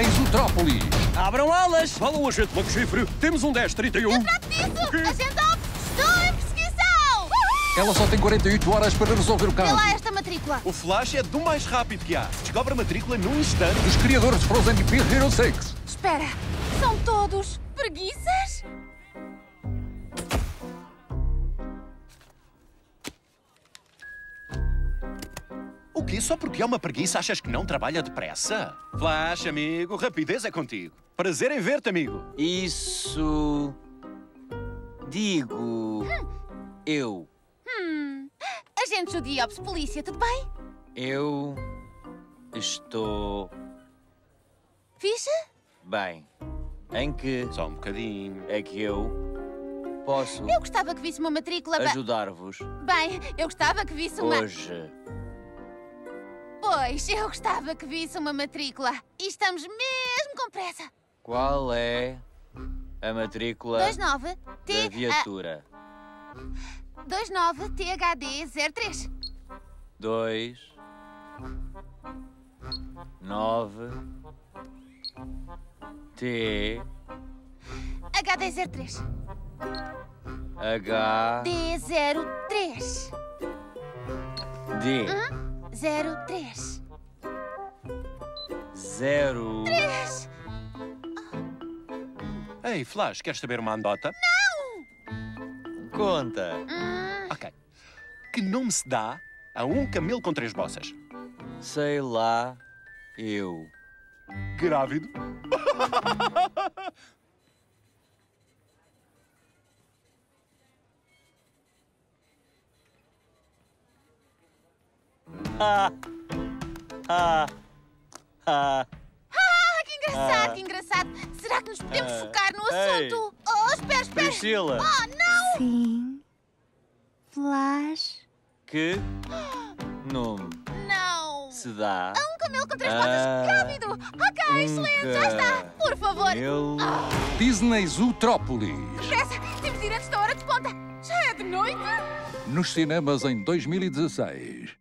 em Zootrópolis. Abram alas! Fala o agente Chifre. Temos um 1031. Trato disso! Agente Ops, estou em perseguição! Ela só tem 48 horas para resolver o Vê caso. lá esta matrícula. O Flash é do mais rápido que há. Descobre a matrícula num instante. Os criadores de Frozen e Big Hero 6. Espera, são todos preguiças? O quê? Só porque é uma preguiça achas que não trabalha depressa? Flash, amigo, rapidez é contigo. Prazer em ver-te, amigo. Isso. Digo. Eu. Agente Judy Ops, polícia, tudo bem? Eu. Estou. Ficha? bem. Em que Só um bocadinho. é que eu posso Eu gostava que visse uma matrícula. ajudar-vos Bem, eu gostava que visse uma. hoje? Pois, eu gostava que visse uma matrícula. E estamos mesmo com pressa. Qual é a matrícula 29 da T. ah, viatura? 29 THD 03. 2 9 T HD 03. H D03. D 03. 0 Ei, Flash, queres saber uma andota? Conta. Ok. Que nome se dá a um camelo com três bossas? Sei lá eu. Grávido. Ah, ah, Ah, que engraçado, Ah. que engraçado. Será que nos podemos Ah. focar no Ei. assunto? Oh, espera, espera. Priscila, Oh, não! Sim. Flash. que nome Não! se dá Um camelo com três Ah. botas grávido! Ok, um excelente, já está! Por favor! camelo Disney Zootrópolis. Pressa! Temos de ir antes da hora de ponta! Já é de noite? Nos cinemas em 2016.